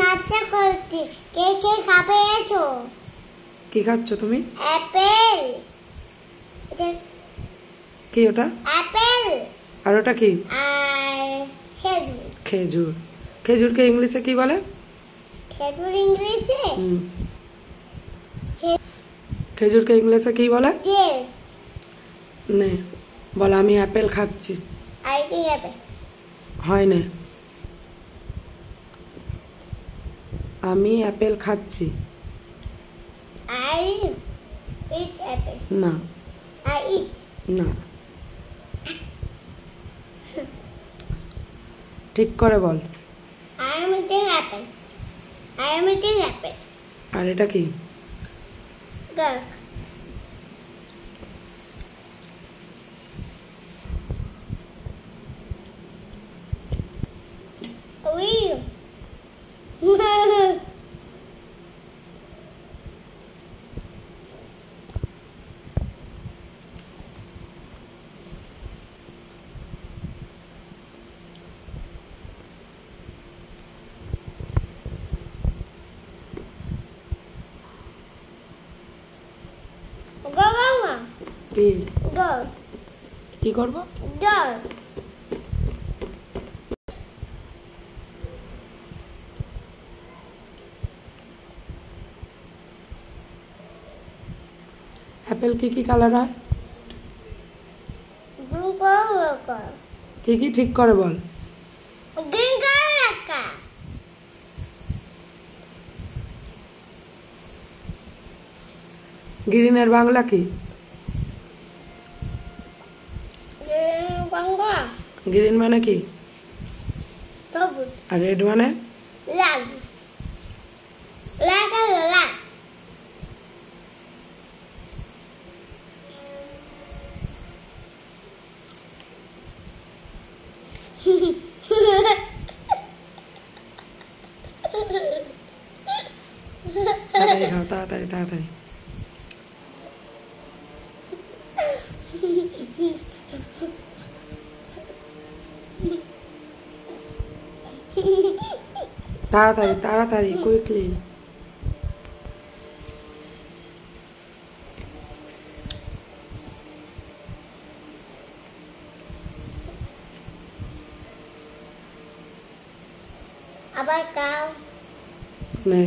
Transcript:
নাচা করছি কে কে খাবে এসো? কি খাচ্ছ তুমি? অ্যাপেল। এটা কি ওটা? অ্যাপেল। আর ওটা কি? খেজুর। খেজুর। খেজুরকে ইংলিশে কি বলে? খেজুর ইংলিশে হুম। খেজুরকে ইংলিশে কি বলে? নে। বল আমি অ্যাপেল খাচ্ছি। আই কি হবে হয় না। আমি অ্যাপেল খাচ্ছি। আই ইট অ্যাপেল না। আই ইট না। ঠিক করে বল। I am eating apple I am eating apple আর এটা কি? Go. কি করব? অ্যাপেল কি কি কালার হয়. কি কি ঠিক করে বল. গ্রিনের বাংলা কি? Green bongo. গ্রিন মানে কি সবুজ আর রেড মানে লাল লাল কালো লাল তাড়াতাড়ি খাও তাড়াতাড়ি তাড়াতাড়ি তাড়াতাড়ি তাড়াতাড়ি কুইকলি আবার কাউ নে